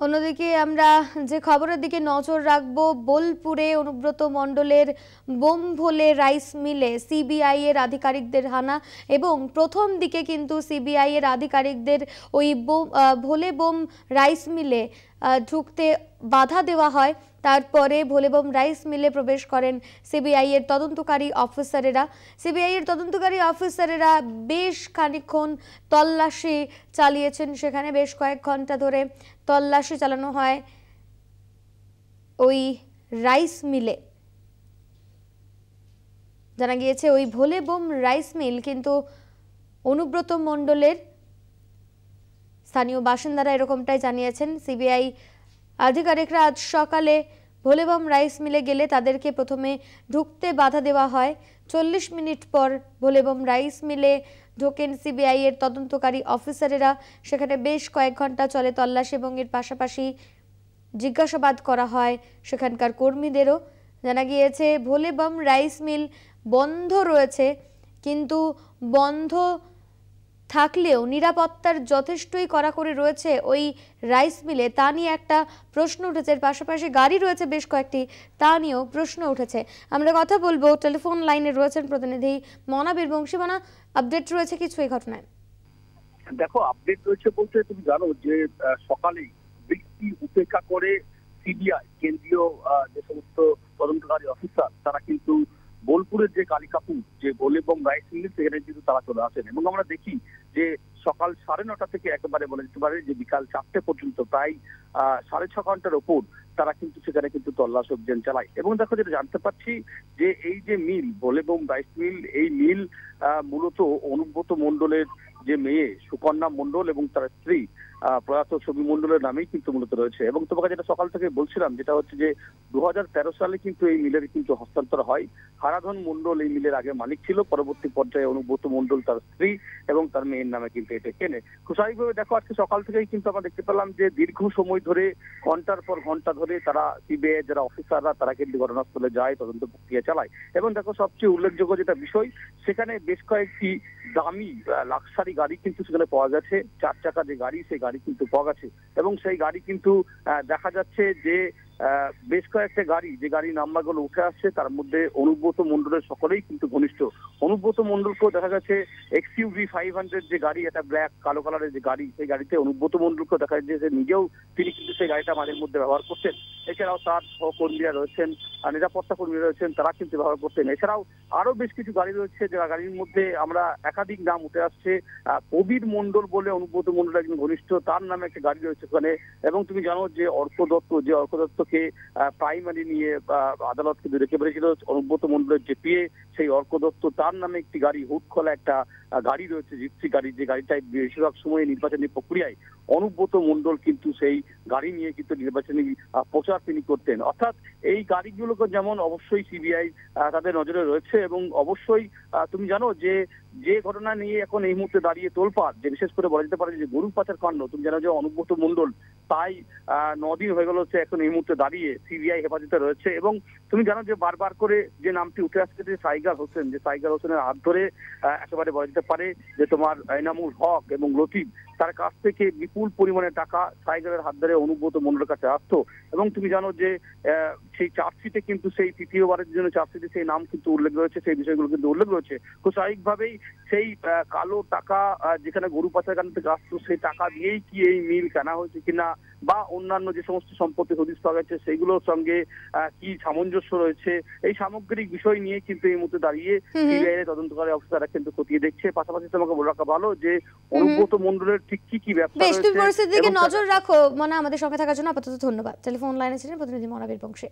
অন্যদিকে আমরা যে খবরের দিকে নজর রাখব, বোলপুরে অনুব্রত মণ্ডলের বোম ভোলে রাইস মিলে সিবিআই এর আধিকারিকদের হানা এবং প্রথম দিকে কিন্তু সিবিআই এর আধিকারিকদের ওই বোম ভোলে বোম রাইস মিলে ঢুকতে বাধা দেওয়া হয়। তারপরে ভোলেবম রাইস মিলে প্রবেশ করেন সিবিআই এর তদন্তকারী অফিসারেরা। সিবিআই এর তদন্তকারী অফিসারেরা বেশ খানিকক্ষণ তল্লাশি চালিয়েছেন। সেখানে বেশ কয়েক ঘণ্টা ধরে তল্লাশি চালানো হয়। ওই রাইস মিলে। জানা গিয়েছে, ওই ভোলে বোম রাইস মিল কিন্তু অনুব্রত মণ্ডলের স্থানীয় বাসিন্দারা এরকমটাই জানিয়েছেন। সিবিআই আধিকারিকরা আজ সকালে ভোলেবম রাইস মিলে গেলে তাদেরকে প্রথমে ঢুকতে বাধা দেওয়া হয়। চল্লিশ মিনিট পর ভোলেবম রাইস মিলে ঢোকেন সিবিআই এর তদন্তকারী অফিসারেরা। সেখানে বেশ কয়েক ঘণ্টা চলে তল্লাশি এবং এর পাশাপাশি জিজ্ঞাসাবাদ করা হয় সেখানকার কর্মীদেরও। জানা গিয়েছে ভোলেবম রাইস মিল বন্ধ রয়েছে, কিন্তু বন্ধ থাকলেও নিরাপত্তার যথেষ্টই কড়াকড়ি রয়েছে ওই রাইস মিলে, তা নিয়ে একটা প্রশ্ন উঠেছে। এর পাশাপাশি গাড়ি রয়েছে বেশ কয়েকটি, তা নিয়েও প্রশ্ন উঠেছে। আমরা কথা বলব, টেলিফোন লাইনে রয়েছেন প্রতিনিধি মনাবীর বংশীমানা আপডেট রয়েছে কিছু এই ঘটনায়? দেখো আপডেট রয়েছে বলতে তুমি জানো যে সকালে বৃষ্টি উপেক্ষা করে সিবিআই, কেন্দ্রীয় যে সমস্ত তদন্তকারী অফিসার, তারা কিন্তু বোলপুরের যে কালিকাপুর যে বোল এবং রাইস মিল সেখানে কিন্তু তারা চলে আসেন। এবং আমরা দেখি যে সকাল সাড়ে নটা থেকে একেবারে বলা যেতে পারে যে বিকাল চারটে পর্যন্ত প্রায় সাড়ে ছ ঘণ্টার ওপর তারা কিন্তু সেখানে কিন্তু তল্লাশ অভিযান চালায়। এবং দেখো যেটা জানতে পারছি যে এই যে মিল, বোল এবং রাইস মিল এই মিল মূলত অনুব্রত মন্ডলের যে মেয়ে সুকন্যা মন্ডল এবং তার স্ত্রী প্রয়াত ছবি মন্ডলের নামেই কিন্তু মূলত রয়েছে। এবং তোমাকে যেটা সকাল থেকে বলছিলাম, যেটা হচ্ছে যে দু হাজার তেরো সালে কিন্তু এই মিলের কিন্তু হস্তান্তর হয়। হারাধন মণ্ডল এই মিলের আগে মালিক ছিল। পরবর্তী পর্যায়ে অনুব্রত মণ্ডল তার স্ত্রী এবং তার মেয়ের নামে কিন্তু এটা কেনে। খুব স্বাভাবিকভাবে দেখো, আজকে সকাল থেকেই কিন্তু আমরা দেখতে পেলাম যে দীর্ঘ সময় ধরে, ঘণ্টার পর ঘণ্টা ধরে তারা সিবিআই যারা অফিসাররা, তারা কিন্তু ঘটনাস্থলে যায়, তদন্ত প্রক্রিয়া চালায়। এবং দেখো, সবচেয়ে উল্লেখযোগ্য যেটা বিষয়, সেখানে বেশ কয়েকটি দামি লাক্সারি গাড়ি কিন্তু সেখানে পাওয়া গেছে। চার চাকা যে গাড়ি, সেই গাড়ি কিন্তু পাওয়া গেছে। এবং সেই গাড়ি কিন্তু দেখা যাচ্ছে যে বেশ কয়েকটা গাড়ি, যে গাড়ির নাম্বারগুলো উঠে আসছে, তার মধ্যে অনুব্রত মন্ডলের সকলেই কিন্তু ঘনিষ্ঠ। অনুব্রত মন্ডলকেও দেখা গেছে এক্সইউভি ফাইভ হান্ড্রেড যে গাড়ি, একটা ব্ল্যাক কালো কালারের যে গাড়ি, সেই গাড়িতে অনুব্রত মন্ডলকেও দেখা যাচ্ছে যে নিজেও তিনি কিন্তু সেই গাড়িটা মাঝের মধ্যে ব্যবহার করতেন এছাড়াও তার সহকর্মীরা রয়েছেন নিরাপত্তা কর্মীরা রয়েছেন, তারা কিন্তু ব্যবহার করতেন। এছাড়াও আরও বেশ কিছু গাড়ি রয়েছে যারা গাড়ির মধ্যে আমরা একাধিক নাম উঠে আসছে। কবির মণ্ডল বলে অনুব্রত মণ্ডল একজন ঘনিষ্ঠ, তার নামে একটা গাড়ি রয়েছে ওখানে। এবং তুমি জানো যে অর্ক দত্ত, যে অর্ক দত্তকে প্রাইমারি নিয়ে আদালত কিন্তু রেখে পেরেছিল অনুব্রত মন্ডলের যে পিএ সেই অর্ক দত্ত, তার নামে একটি গাড়ি হুট খোলা একটা গাড়ি রয়েছে, জিপসি গাড়ি, যে গাড়িটায় বেশিরভাগ সময় নির্বাচনী প্রক্রিয়ায় অনুব্রত মণ্ডল কিন্তু সেই গাড়ি নিয়ে কিন্তু নির্বাচনী প্রচার তিনি করতেন। অর্থাৎ এই গাড়িগুলোকে যেমন অবশ্যই সিবিআই তাদের নজরে রয়েছে এবং অবশ্যই তুমি জানো যে যে ঘটনা নিয়ে এখন এই মুহূর্তে দাঁড়িয়ে তোলপাড়, যে বিশেষ করে বলা যেতে পারে যে গরু পাচার কাণ্ড, তুমি জানো যে অনুব্রত মণ্ডল তাই নদিন হয়ে গেল হচ্ছে এখন এই মুহূর্তে দাঁড়িয়ে সিবিআই হেফাজতে রয়েছে এবং তুমি জানো যে বারবার করে যে নামটি উঠে আসছে যে সাইগার হোসেন, যে সাইগার হোসেনের হাত ধরে একেবারে বলা যেতে পারে যে তোমার এনামুল হক এবং লতিফ তার কাছ থেকে বিপুল পরিমাণে টাকা সাইগারের হাত ধরে অনুব্রত মন্ডলের কাছে আসতো। এবং তুমি জানো যে আহ, সেই চার্জশিটে কিন্তু সেই তৃতীয়বারের জন্য চার্জশিটে সেই নাম কিন্তু উল্লেখ রয়েছে সেই বিষয়গুলো কিন্তু উল্লেখ রয়েছে। খুব স্বাভাবিকভাবেই সেই আহ, কালো টাকা যেখানে গরু পাচার কাণ্ড থেকে আসতো সেই টাকা দিয়েই কি এই মিল কেনা হয়েছে কিনা বা অন্যান্য যে সমস্ত সম্পত্তি হদিস পাওয়া গেছে সেগুলোর সঙ্গে আহ, কি সামঞ্জস্য রয়েছে এই সামগ্রিক বিষয় নিয়ে কিন্তু এই মুহূর্তে দাঁড়িয়ে। সিবিআই এর তদন্তকারী অফিসাররা কিন্তু খতিয়ে দেখছে। পাশাপাশি তোমাকে বলে রাখা ভালো যে অনুব্রত মণ্ডলের ঠিক কি কি ব্যবসা বেশ তুমি পরিস্থিতির দিকে নজর রাখো। মানে আমাদের সঙ্গে থাকার জন্য আপাতত ধন্যবাদ। টেলিফোন লাইনে ছিলেন প্রতিনিধি মনাবীর বংশী